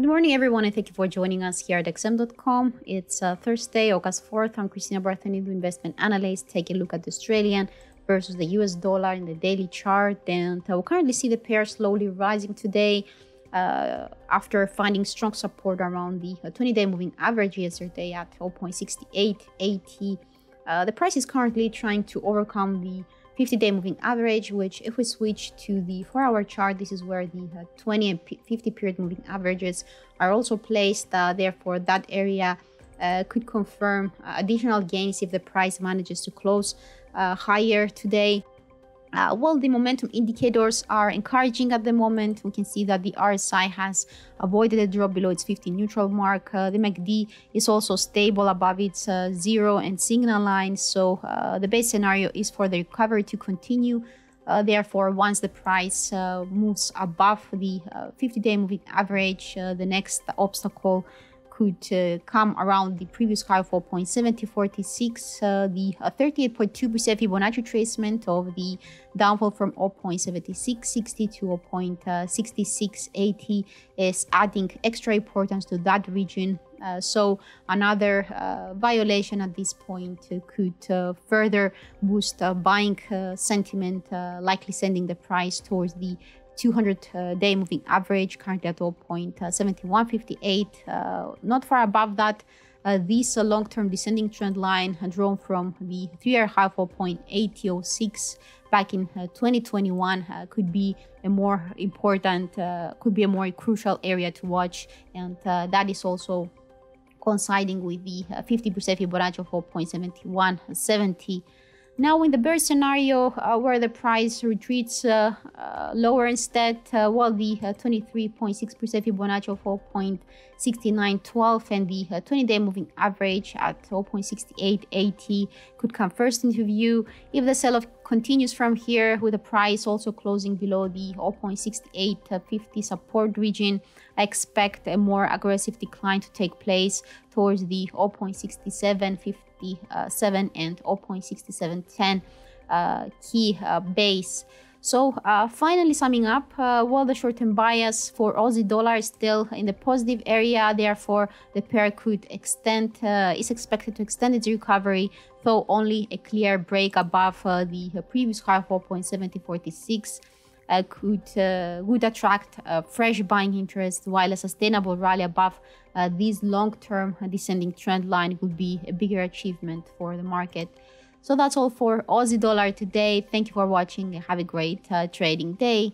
Good morning, everyone, and thank you for joining us here at XM.com. It's uh, Thursday, August 4th. I'm Christina Parthenidou, investment analyst, taking a look at the Australian versus the US dollar in the daily chart. And uh, we currently see the pair slowly rising today uh, after finding strong support around the 20 uh, day moving average yesterday at 0.6880. Uh, the price is currently trying to overcome the 50 day moving average, which, if we switch to the 4 hour chart, this is where the uh, 20 and 50 period moving averages are also placed. Uh, therefore, that area uh, could confirm uh, additional gains if the price manages to close uh, higher today. Uh, well, the momentum indicators are encouraging at the moment. We can see that the RSI has avoided a drop below its 50 neutral mark. Uh, the MACD is also stable above its uh, zero and signal line. So uh, the base scenario is for the recovery to continue. Uh, therefore, once the price uh, moves above the 50-day moving average, the next obstacle could uh, come around the previous high of 4.7046, uh, the 38.2% uh, Fibonacci retracement of the downfall from 0.7660 to 0.6680 is adding extra importance to that region. Uh, so another uh, violation at this point uh, could further boost buying sentiment, likely sending the price towards the 200 uh, day moving average currently at 0.7158 uh, not far above that. Uh, this uh, long-term descending trend line drawn from the three-year high of 0.8006 back in uh, 2021 uh, could be a more important could be a more crucial area to watch. And that is also coinciding with the 50% Fibonacci of 4.7170 now, in the bear scenario uh, where the price retreats uh, uh, lower instead, uh, well, the 23.6% uh, Fibonacci of 4.6912 and the 20-day uh, moving average at 0.6880 could come first into view. If the sell-off continues from here with the price also closing below the 0.6850 support region, I expect a more aggressive decline to take place towards the 0.6750 0.67 and 0.6710 uh, key uh, base. So uh, finally summing up, uh, while the short-term bias for Aussie dollar is still in the positive area, therefore the pair could extend, uh, is expected to extend its recovery, though only a clear break above uh, the previous high of 4.7046 uh, could uh, would attract fresh buying interest, while a sustainable rally above this long-term descending trend line would be a bigger achievement for the market. So that's all for Aussie dollar today. Thank you for watching and have a great uh, trading day.